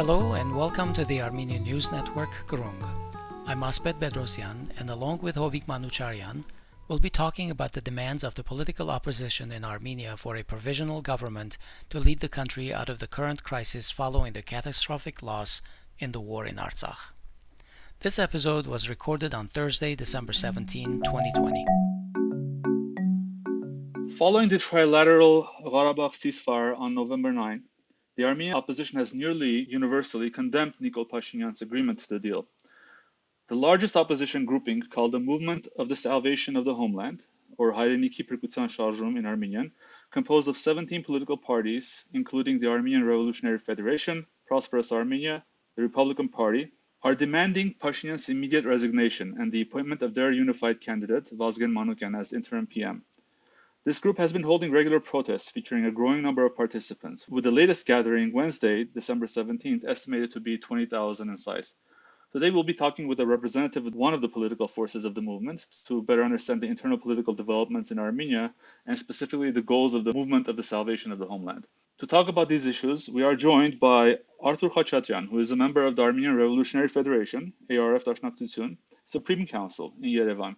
Hello and welcome to the Armenian News Network Groong. I'm Asbed Bedrossian and along with Hovik Manucharyan, we'll be talking about the demands of the political opposition in Armenia for a provisional government to lead the country out of the current crisis following the catastrophic loss in the war in Artsakh. This episode was recorded on Thursday, December 17, 2020. Following the trilateral Karabakh ceasefire on November 9, the Armenian opposition has nearly universally condemned Nikol Pashinyan's agreement to the deal. The largest opposition grouping, called the Movement of the Salvation of the Homeland, or Hayreniki Pirkutsan Sharjum in Armenian, composed of 17 political parties, including the Armenian Revolutionary Federation, Prosperous Armenia, the Republican Party, are demanding Pashinyan's immediate resignation and the appointment of their unified candidate, Vazgen Manukyan, as interim PM. This group has been holding regular protests featuring a growing number of participants, with the latest gathering Wednesday, December 17th, estimated to be 20,000 in size. Today, we'll be talking with a representative of one of the political forces of the movement to better understand the internal political developments in Armenia and specifically the goals of the movement of the salvation of the homeland. To talk about these issues, we are joined by Arthur Khachatryan, who is a member of the Armenian Revolutionary Federation, ARF Dashnaktsutyun, Supreme Council in Yerevan.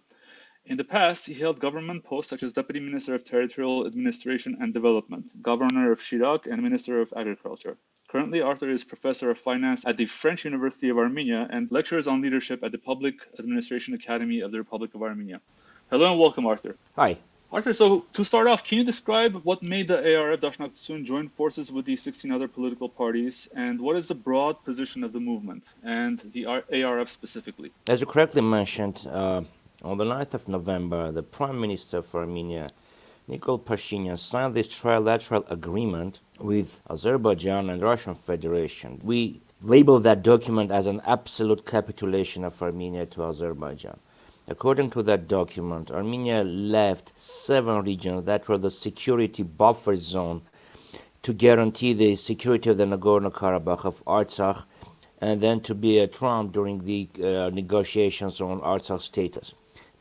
In the past, he held government posts such as Deputy Minister of Territorial Administration and Development, Governor of Shirak, and Minister of Agriculture. Currently, Arthur is Professor of Finance at the French University of Armenia and lectures on leadership at the Public Administration Academy of the Republic of Armenia. Hello and welcome, Arthur. Hi. Arthur, so to start off, can you describe what made the ARF Dashnaktsutyun join forces with the 16 other political parties, and what is the broad position of the movement and the ARF specifically? As you correctly mentioned, uh, on the 9th of November, the Prime Minister of Armenia, Nikol Pashinyan, signed this trilateral agreement with Azerbaijan and Russian Federation. We label that document as an absolute capitulation of Armenia to Azerbaijan. According to that document, Armenia left seven regions that were the security buffer zone to guarantee the security of the Nagorno-Karabakh of Artsakh and then to be a trump during the uh, negotiations on Artsakh status.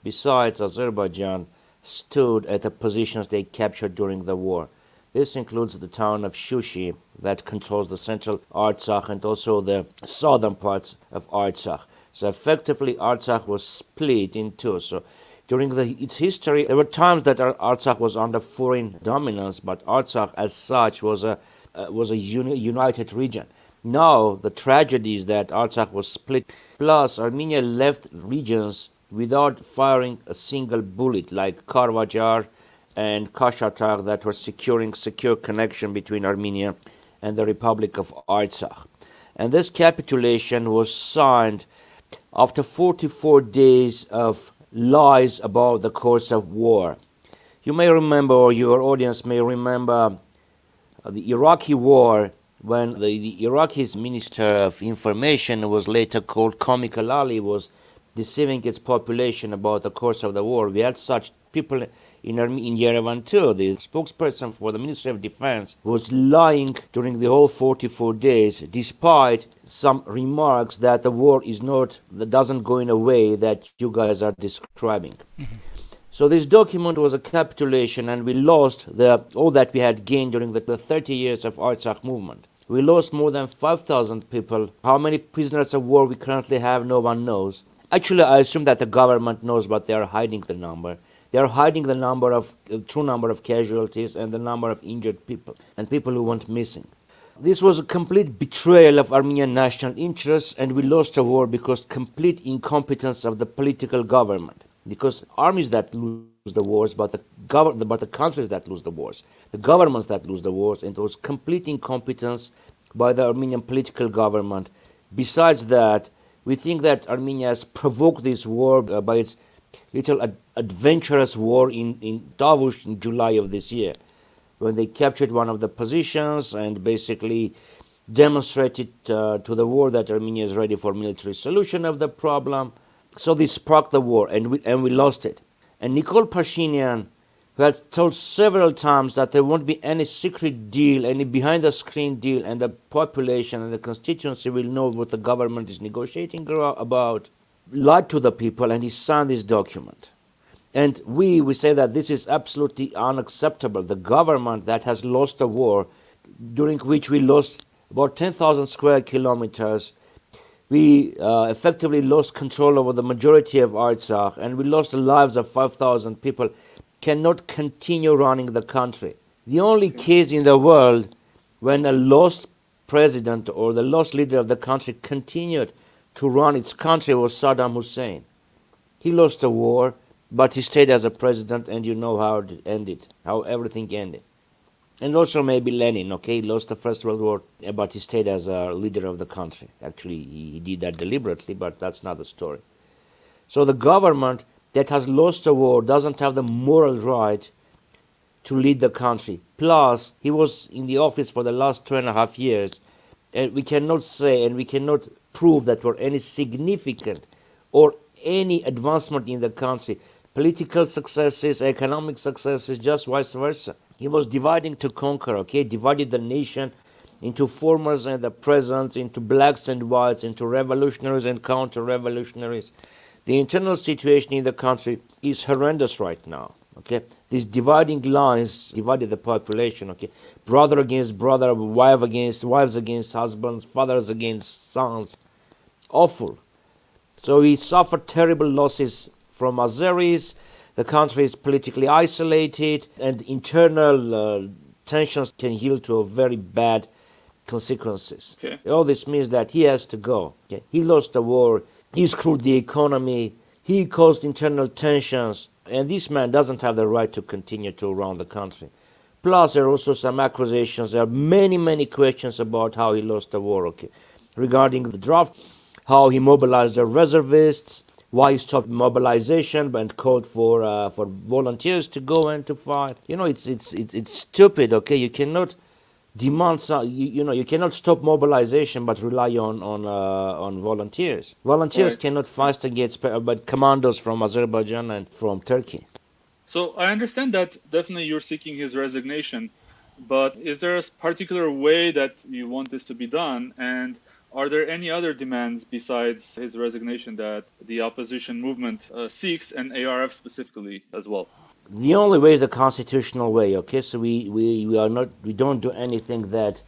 Besides, Azerbaijan stood at the positions they captured during the war. This includes the town of Shushi that controls the central Artsakh and also the southern parts of Artsakh. So effectively, Artsakh was split in two. So during the, its history, there were times that Artsakh was under foreign dominance, but Artsakh as such was a uh, was a uni- united region. Now the tragedy is that Artsakh was split. Plus, Armenia left regions without firing a single bullet, like Karvajar and Kashatagh that were securing secure connection between Armenia and the Republic of Artsakh. And this capitulation was signed after 44 days of lies about the course of war. You may remember, or your audience may remember, uh, the Iraqi war when the, the Iraqi Minister of Information was later called Comical Ali was deceiving its population about the course of the war. We had such people in, in Yerevan too. The spokesperson for the Ministry of Defense was lying during the whole 44 days, despite some remarks that the war is not, that doesn't go in a way that you guys are describing. Mm-hmm. So this document was a capitulation, and we lost the, all that we had gained during the, the 30 years of Artsakh movement. We lost more than 5,000 people. How many prisoners of war we currently have, no one knows. Actually, I assume that the government knows, but they are hiding the number. They are hiding the number of true number of casualties and the number of injured people and people who went missing. This was a complete betrayal of Armenian national interests, and we lost a war because complete incompetence of the political government. Because armies that lose the wars, but the gov- but the countries that lose the wars, the governments that lose the wars, and it was complete incompetence by the Armenian political government. Besides that, we think that Armenia has provoked this war uh, by its little ad- adventurous war in, in Tavush in July of this year, when they captured one of the positions and basically demonstrated uh, to the war that Armenia is ready for military solution of the problem. So this sparked the war, and we, and we lost it. And Nikol Pashinyan who had told several times that there won't be any secret deal, any behind the screen deal, and the population and the constituency will know what the government is negotiating about, lied to the people, and he signed this document. And we, we say that this is absolutely unacceptable. The government that has lost a war, during which we lost about 10,000 square kilometers. We uh, effectively lost control over the majority of Artsakh and we lost the lives of 5,000 people. Cannot continue running the country. The only case in the world when a lost president or the lost leader of the country continued to run its country was Saddam Hussein. He lost the war, but he stayed as a president, and you know how it ended, how everything ended. And also maybe Lenin, okay, he lost the First World War, eh, but he stayed as a leader of the country. Actually, he did that deliberately, but that's not the story. So the government that has lost the war doesn't have the moral right to lead the country. Plus, he was in the office for the last two and a half years, and we cannot say and we cannot prove that there were any significant or any advancement in the country. Political successes, economic successes, just vice versa. He was dividing to conquer, okay? Divided the nation into formers and the presents, into blacks and whites, into revolutionaries and counter revolutionaries. The internal situation in the country is horrendous right now. Okay, these dividing lines divided the population. Okay, brother against brother, wife against wives against husbands, fathers against sons. Awful. So he suffered terrible losses from Azeris. The country is politically isolated, and internal uh, tensions can yield to very bad consequences. Okay. All this means that he has to go. Okay? He lost the war. He screwed the economy. He caused internal tensions and this man doesn't have the right to continue to run the country. Plus, there are also some accusations. There are many, many questions about how he lost the war. Okay, regarding the draft, how he mobilized the reservists, why he stopped mobilization and called for uh, for volunteers to go and to fight. You know, it's it's it's it's stupid. Okay, you cannot demand some, you, you know you cannot stop mobilization but rely on on uh, on volunteers. Volunteers right. cannot fight against but commandos from azerbaijan and from turkey. So i understand that definitely you're seeking his resignation but is there a particular way that you want this to be done? And are there any other demands besides his resignation that the opposition movement uh, seeks and arf specifically as well the only way is the constitutional way okay? So we, we, we are not we don't do anything that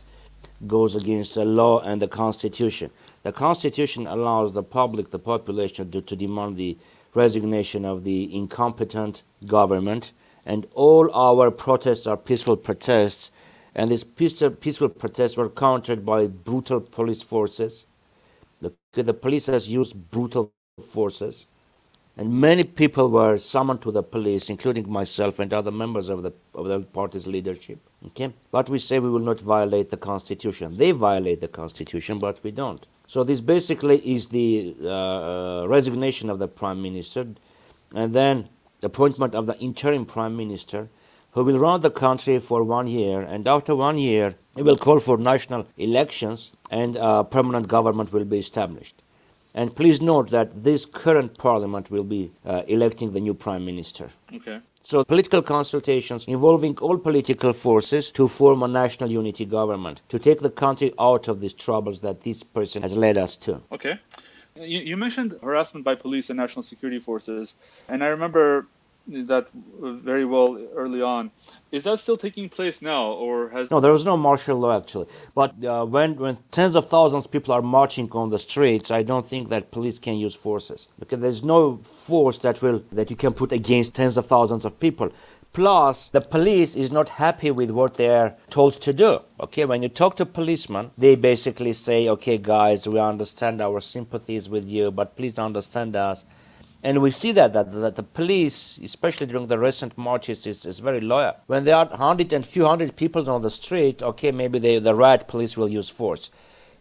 goes against the law and the constitution. The constitution allows the public the population to, to demand the resignation of the incompetent government and all our protests are peaceful protests and these peaceful, peaceful protests were countered by brutal police forces. The, the police has used brutal forces and many people were summoned to the police, including myself and other members of the, of the party's leadership. Okay? But we say we will not violate the Constitution. They violate the Constitution, but we don't. So this basically is the uh, uh resignation of the Prime Minister and then the appointment of the interim Prime Minister who will run the country for one year. And after one year, he will call for national elections and a permanent government will be established. And please note that this current parliament will be uh, electing the new prime minister. Okay. So political consultations involving all political forces to form a national unity government to take the country out of these troubles that this person has led us to. Okay. You, you mentioned harassment by police and national security forces, and I remember that very well early on. Is that still taking place now, or has? No, there was no martial law actually. But uh, when when tens of thousands of people are marching on the streets, I don't think that police can use forces because there's no force that will that you can put against tens of thousands of people. Plus, the police is not happy with what they're told to do. Okay, when you talk to policemen, they basically say, "Okay, guys, we understand our sympathies with you, but please understand us." And we see that, that, that the police, especially during the recent marches, is, is very loyal. When there are hundred and few hundred people on the street, okay, maybe they, the riot police will use force.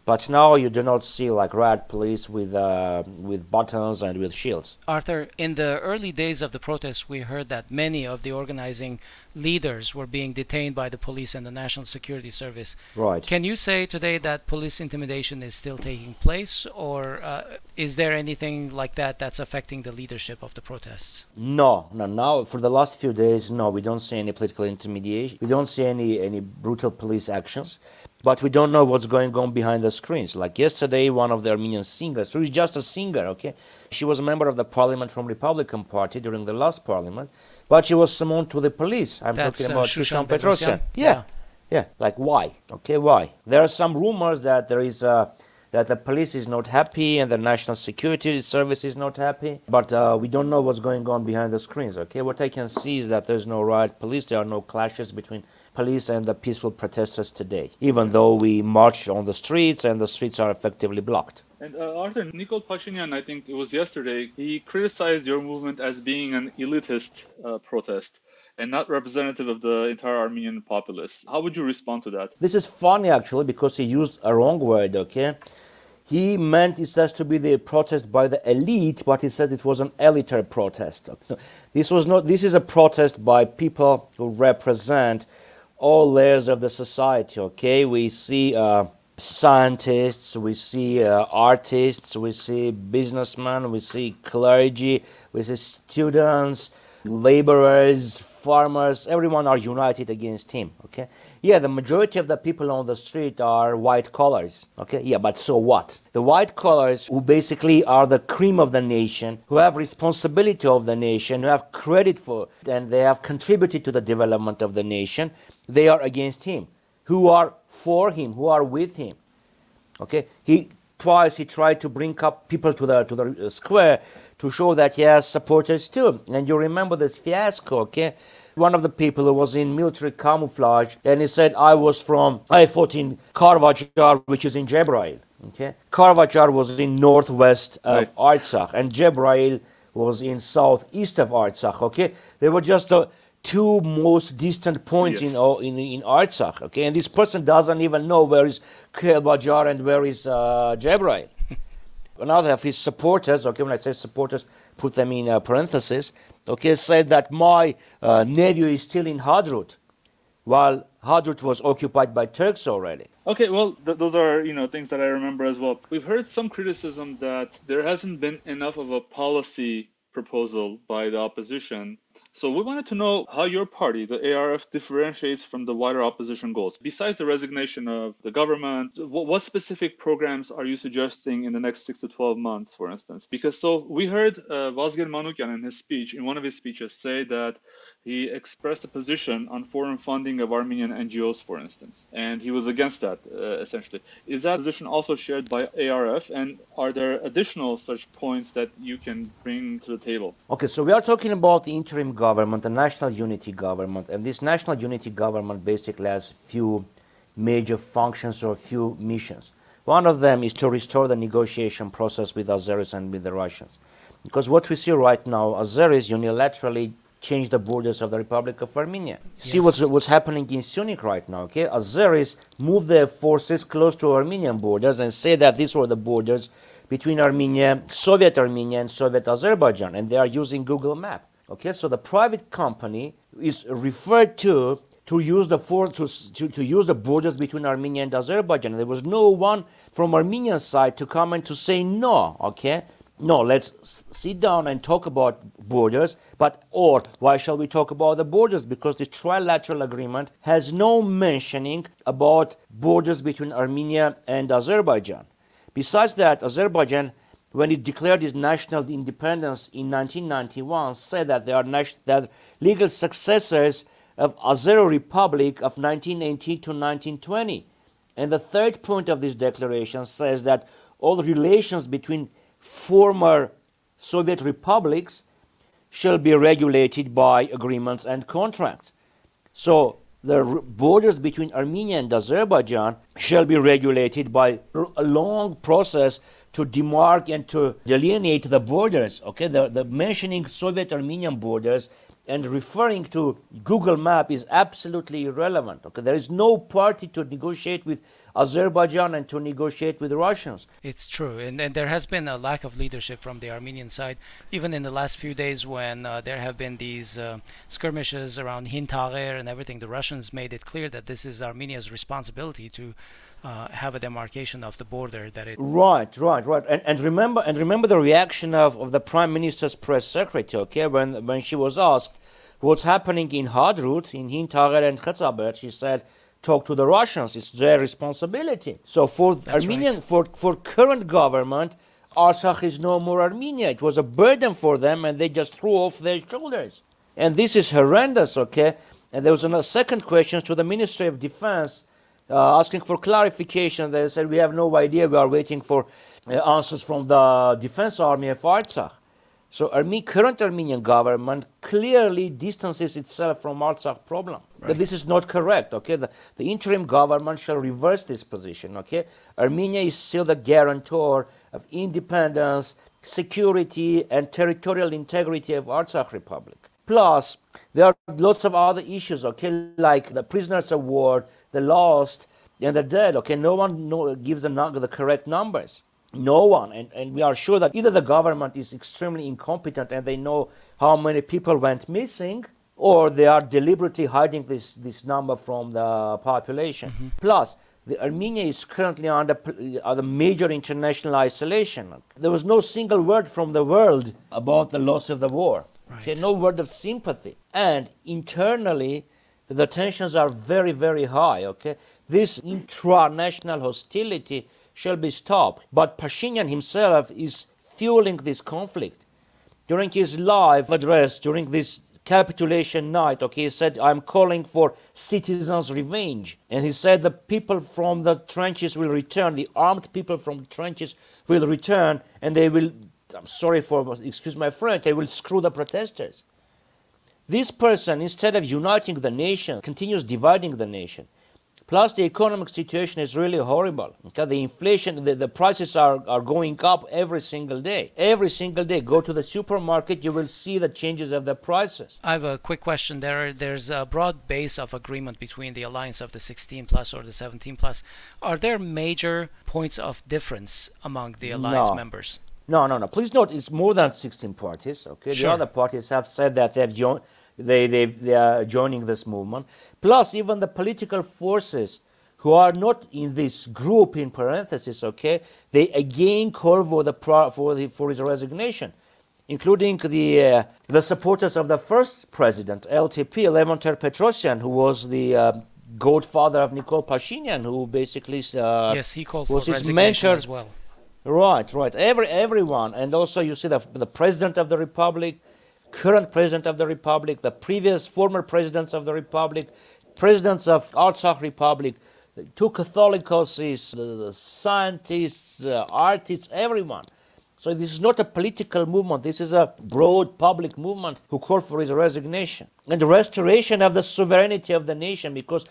But now you do not see like riot police with uh, with buttons and with shields. Arthur, in the early days of the protests, we heard that many of the organizing leaders were being detained by the police and the National Security Service. Right. Can you say today that police intimidation is still taking place, or uh, is there anything like that that's affecting the leadership of the protests? No, no. Now, for the last few days, no, we don't see any political intimidation. We don't see any any brutal police actions but we don't know what's going on behind the screens. Like yesterday, one of the Armenian singers, who is just a singer, okay, she was a member of the parliament from Republican Party during the last parliament, but she was summoned to the police. I'm That's, talking uh, about Shushan Shushan Petrosyan. Petrosyan? Yeah. Yeah. Yeah, like why? Okay, why? There are some rumors that there is a that the police is not happy and the national security service is not happy. But uh, we don't know what's going on behind the screens. Okay, what I can see is that there's no riot police. There are no clashes between police and the peaceful protesters today, even though we march on the streets and the streets are effectively blocked. And uh, Arthur, Nikol Pashinyan, I think it was yesterday, he criticized your movement as being an elitist uh, protest and not representative of the entire Armenian populace. How would you respond to that? This is funny actually because he used a wrong word, okay? he meant it says to be the protest by the elite, but he said it was an elitary protest. So this was not. This is a protest by people who represent all layers of the society. Okay, we see uh, scientists, we see uh, artists, we see businessmen, we see clergy, we see students, laborers, farmers. Everyone are united against him. Okay, yeah, the majority of the people on the street are white collars. Okay, yeah, but so what? The white collars, who basically are the cream of the nation, who have responsibility of the nation, who have credit for, it, and they have contributed to the development of the nation, they are against him. Who are for him? Who are with him? Okay, he twice he tried to bring up people to the to the uh, square to show that he has supporters too. And you remember this fiasco, okay? one of the people who was in military camouflage, and he said, I was from, I fought in Karvajar, which is in Jebrail. Okay? Karvajar was in northwest of right. Artsakh, and Jebrail was in southeast of Artsakh. Okay? They were just the two most distant points yes. in, in, in Artsakh. Okay? And this person doesn't even know where is Karvajar and where is uh. Another of his supporters, okay, when I say supporters, put them in uh, parentheses, okay, said that my uh, nephew is still in Hadrut, while Hadrut was occupied by Turks already. Okay, well, th- those are you know things that I remember as well. We've heard some criticism that there hasn't been enough of a policy proposal by the opposition so we wanted to know how your party, the ARF, differentiates from the wider opposition goals. Besides the resignation of the government, what, specific programs are you suggesting in the next six to 12 months, for instance? Because so we heard uh, Manukyan in his speech, in one of his speeches, say that he expressed a position on foreign funding of Armenian NGOs, for instance, and he was against that, uh, essentially. Is that position also shared by ARF, and are there additional such points that you can bring to the table? Okay, so we are talking about the interim government, the national unity government, and this national unity government basically has few major functions or few missions. One of them is to restore the negotiation process with Azeris and with the Russians. Because what we see right now, Azeris unilaterally change the borders of the Republic of Armenia. Yes. See what's, what's happening in Syunik right now, okay? Azeris move their forces close to Armenian borders and say that these were the borders between Armenia, Soviet Armenia and Soviet Azerbaijan, and they are using Google Map. Okay, so the private company is referred to to use the for, to, to, to use the borders between Armenia and Azerbaijan. There was no one from Armenian side to come and to say no. Okay, no, let's sit down and talk about borders. But, or why shall we talk about the borders? Because the trilateral agreement has no mentioning about borders between Armenia and Azerbaijan. Besides that, Azerbaijan, when it declared its national independence in 1991, said that they are that legal successors of Azero Republic of 1918 to 1920. And the third point of this declaration says that all relations between former Soviet republics shall be regulated by agreements and contracts. So the borders between Armenia and Azerbaijan shall be regulated by a long process to demark and to delineate the borders. Okay, the, the mentioning Soviet Armenian borders and referring to Google Map is absolutely irrelevant. Okay, there is no party to negotiate with Azerbaijan and to negotiate with the Russians. It's true, and, and there has been a lack of leadership from the Armenian side, even in the last few days when uh, there have been these uh, skirmishes around Hintagher and everything. The Russians made it clear that this is Armenia's responsibility to uh, have a demarcation of the border that it right right right and, and remember and remember the reaction of, of the prime minister's press secretary okay when when she was asked what's happening in Hadrut in Hintagher and Khtsaberd she said talk to the Russians. It's their responsibility. So for That's Armenian, right. for, for current government, Artsakh is no more Armenia. It was a burden for them, and they just threw off their shoulders. And this is horrendous, okay? And there was a second question to the Ministry of Defense uh, asking for clarification. They said, We have no idea. We are waiting for uh, answers from the Defense Army of Artsakh. So Arme- current Armenian government clearly distances itself from Artsakh problem. Right. But this is not correct. Okay, the, the interim government shall reverse this position. Okay, Armenia is still the guarantor of independence, security, and territorial integrity of Artsakh Republic. Plus, there are lots of other issues. Okay, like the prisoners of war, the lost, and the dead. Okay, no one know, gives the, the correct numbers no one and, and we are sure that either the government is extremely incompetent and they know how many people went missing or they are deliberately hiding this, this number from the population mm-hmm. plus the Armenia is currently under, under major international isolation. There was no single word from the world about the loss of the war. Right. Okay, no word of sympathy. And internally, the tensions are very, very high. Okay, this intra-national hostility shall be stopped. But Pashinyan himself is fueling this conflict. During his live address, during this capitulation night, okay, he said, I'm calling for citizens' revenge. And he said the people from the trenches will return, the armed people from the trenches will return, and they will, I'm sorry for, excuse my French, they will screw the protesters. This person, instead of uniting the nation, continues dividing the nation. Plus, the economic situation is really horrible. Okay? The inflation, the, the prices are, are going up every single day. Every single day. Go to the supermarket, you will see the changes of the prices. I have a quick question. There, There's a broad base of agreement between the alliance of the 16 plus or the 17 plus. Are there major points of difference among the alliance no. members? No, no, no. Please note, it's more than 16 parties. Okay, sure. the other parties have said that they've joined they, they, they are joining this movement. Plus, even the political forces who are not in this group, in parentheses, okay, they again call for, the for, the, for his resignation, including the, uh, the supporters of the first president, LTP, Levon Ter-Petrosyan, who was the uh, godfather of Nikol Pashinyan, who basically uh, yes, he called was for his mentor as well. Right, right. Every everyone, and also you see the the president of the republic, current president of the republic, the previous former presidents of the republic, presidents of Artsakh Republic, two Catholicoses, the, the scientists, the artists, everyone. So this is not a political movement. This is a broad public movement who called for his resignation and the restoration of the sovereignty of the nation because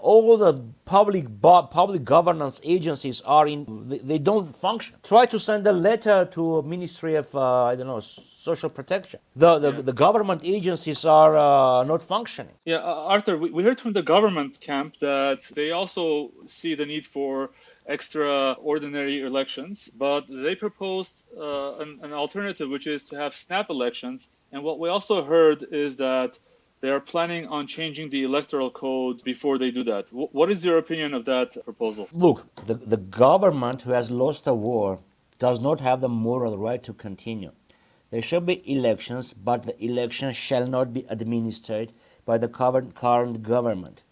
all the public public governance agencies are in they, they, don't function. Try to send a letter to ministry of uh, i don't know social protection. The the, yeah. the government agencies are uh, not functioning. Yeah uh, arthur we, we heard from the government camp that they also see the need for extraordinary elections but they proposed uh, an, an alternative which is to have snap elections. And what we also heard is that they are planning on changing the electoral code before they do that. W- what is your opinion of that proposal? Look, the, the government who has lost a war does not have the moral right to continue. There shall be elections, but the elections shall not be administered by the current, current government.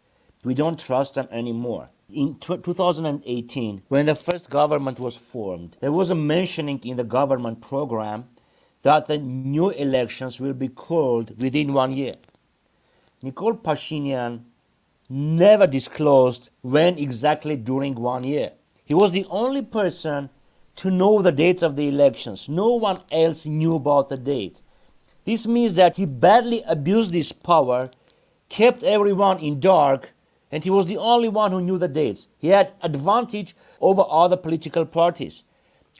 We don't trust them anymore. In t- 2018, when the first government was formed, there was a mentioning in the government program that the new elections will be called within one year. Nikol Pashinyan never disclosed when exactly during one year. He was the only person to know the dates of the elections. No one else knew about the dates. This means that he badly abused his power, kept everyone in dark, and he was the only one who knew the dates. He had advantage over other political parties.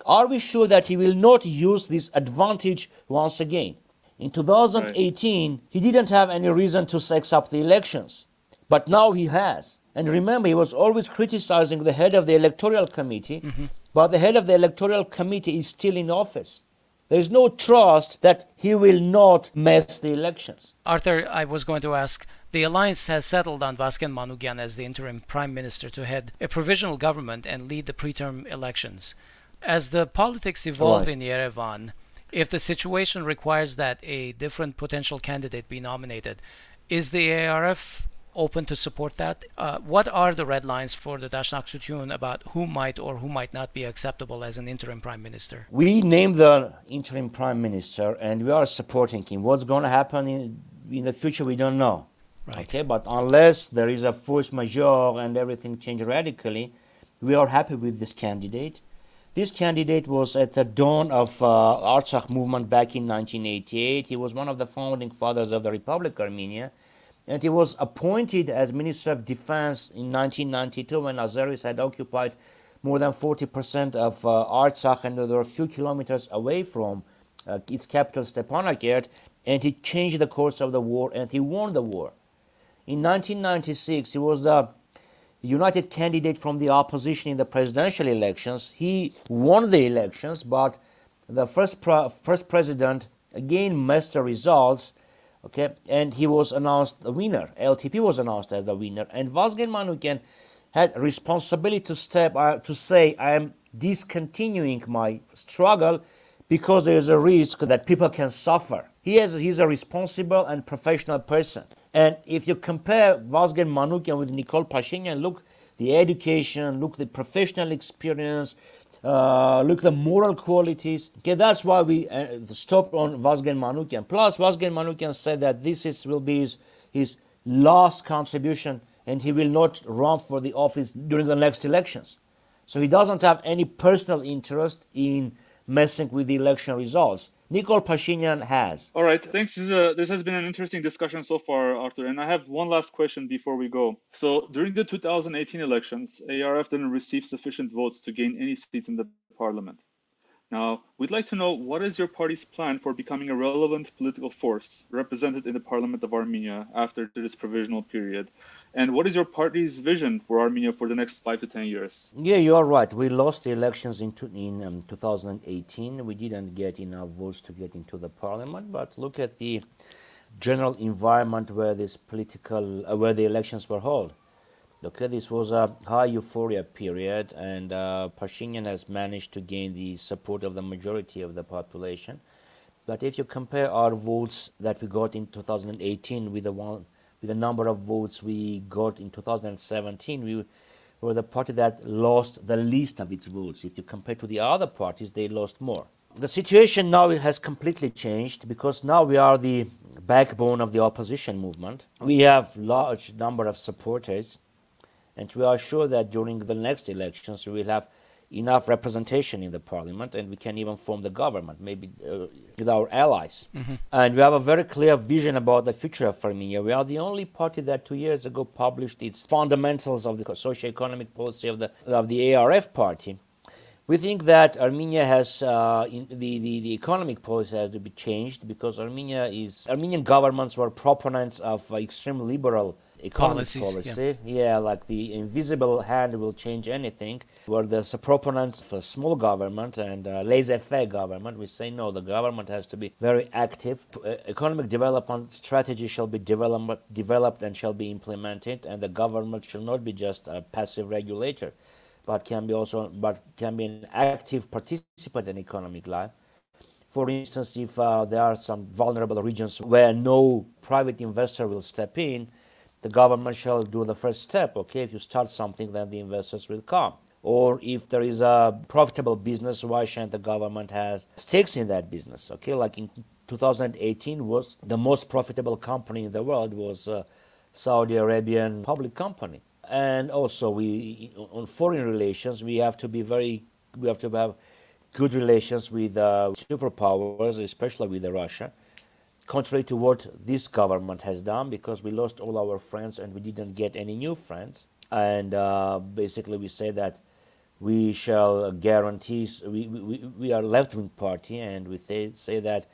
Are we sure that he will not use this advantage once again? In 2018, right. he didn't have any reason to sex up the elections, but now he has. And remember, he was always criticizing the head of the electoral committee, mm-hmm. but the head of the electoral committee is still in office. There is no trust that he will not mess the elections. Arthur, I was going to ask the alliance has settled on Vazgen Manukyan as the interim prime minister to head a provisional government and lead the preterm elections. As the politics evolved right. in Yerevan, if the situation requires that a different potential candidate be nominated, is the ARF open to support that? Uh, what are the red lines for the Dashnaktsutyun about who might or who might not be acceptable as an interim prime minister? We named the interim prime minister and we are supporting him. What's going to happen in, in the future, we don't know. Right. Okay, but unless there is a force majeure and everything changes radically, we are happy with this candidate. This candidate was at the dawn of uh, Artsakh movement back in 1988. He was one of the founding fathers of the Republic of Armenia, and he was appointed as Minister of Defense in 1992 when Azeris had occupied more than 40% of uh, Artsakh and they were a few kilometers away from uh, its capital Stepanakert, and he changed the course of the war and he won the war. In 1996, he was the united candidate from the opposition in the presidential elections. He won the elections, but the first, first president again messed the results, okay, and he was announced the winner. LTP was announced as the winner, and Vazgen Manukyan had responsibility to step uh, to say, I am discontinuing my struggle because there is a risk that people can suffer. He is, he's a responsible and professional person. And if you compare Vazgen Manukyan with Nikol Pashinyan, look the education, look the professional experience, uh, look the moral qualities. Okay, that's why we uh, stopped on Vazgen Manukyan. Plus, Vazgen Manukyan said that this is, will be his, his last contribution and he will not run for the office during the next elections. So he doesn't have any personal interest in messing with the election results. Nikol Pashinyan has. All right, thanks. This, a, this, has been an interesting discussion so far, Arthur. And I have one last question before we go. So during the 2018 elections, ARF didn't receive sufficient votes to gain any seats in the parliament. Now, we'd like to know what is your party's plan for becoming a relevant political force represented in the Parliament of Armenia after this provisional period? And what is your party's vision for Armenia for the next five to 10 years? Yeah, you are right. We lost the elections in, in um, 2018. We didn't get enough votes to get into the parliament. But look at the general environment where this political, uh, where the elections were held. Okay, this was a high euphoria period, and uh, Pashinyan has managed to gain the support of the majority of the population. But if you compare our votes that we got in 2018 with the one with the number of votes we got in 2017, we were the party that lost the least of its votes. If you compare to the other parties, they lost more. The situation now has completely changed because now we are the backbone of the opposition movement. We have large number of supporters and we are sure that during the next elections we will have enough representation in the parliament and we can even form the government, maybe uh, with our allies. Mm-hmm. And we have a very clear vision about the future of Armenia. We are the only party that two years ago published its fundamentals of the socio-economic policy of the, of the ARF party. We think that Armenia has uh, the, the, the economic policy has to be changed because Armenia is Armenian governments were proponents of uh, extreme liberal economic Policies, policy. Yeah. yeah. like the invisible hand will change anything. Where there's a proponents for small government and uh, laissez-faire government, we say no. The government has to be very active. Uh, economic development strategy shall be developed, developed and shall be implemented, and the government shall not be just a passive regulator, but can be also but can be an active participant in economic life. For instance, if uh, there are some vulnerable regions where no private investor will step in, the government shall do the first step. Okay, if you start something, then the investors will come. Or if there is a profitable business, why shouldn't the government has stakes in that business? Okay, like in 2018 was the most profitable company in the world was a Saudi Arabian public company. And also we on foreign relations we have to be very we have to have good relations with uh, superpowers, especially with Russia contrary to what this government has done, because we lost all our friends and we didn't get any new friends. And uh, basically, we say that we shall guarantee, we, we, we are left-wing party, and we say, say that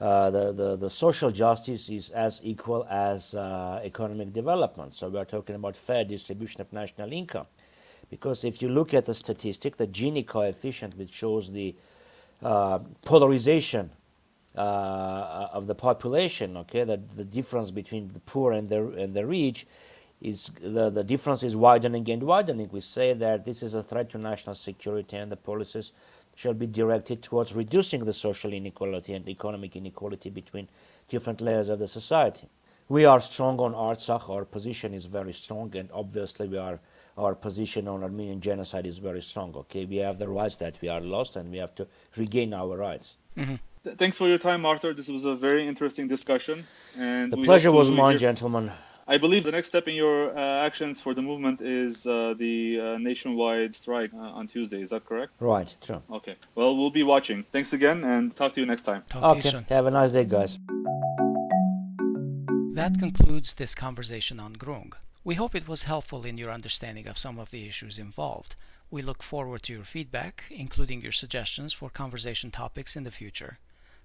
uh, the, the, the social justice is as equal as uh, economic development. So we are talking about fair distribution of national income. Because if you look at the statistic, the Gini coefficient, which shows the uh, polarization uh, of the population, okay, that the difference between the poor and the and the rich is the, the difference is widening and widening. We say that this is a threat to national security and the policies shall be directed towards reducing the social inequality and economic inequality between different layers of the society. We are strong on Artsakh, our position is very strong, and obviously we are our position on Armenian genocide is very strong. Okay, we have the rights that we are lost, and we have to regain our rights. Mm-hmm thanks for your time, Arthur. This was a very interesting discussion. And the pleasure was mine, gentlemen. I believe the next step in your uh, actions for the movement is uh, the uh, nationwide strike uh, on Tuesday. Is that correct? Right, true. Okay. Well, we'll be watching. Thanks again, and talk to you next time. Talk to you Okay, soon. have a nice day, guys. That concludes this conversation on Groong. We hope it was helpful in your understanding of some of the issues involved. We look forward to your feedback, including your suggestions for conversation topics in the future.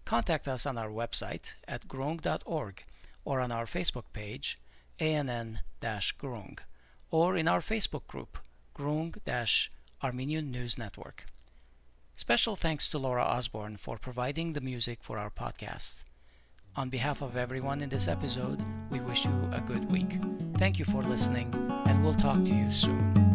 Contact us on our website at groong.org or on our Facebook page, ANN-Groong, or in our Facebook group, Groong-Armenian News Network. Special thanks to Laura Osborne for providing the music for our podcast. On behalf of everyone in this episode, we wish you a good week. Thank you for listening, and we'll talk to you soon.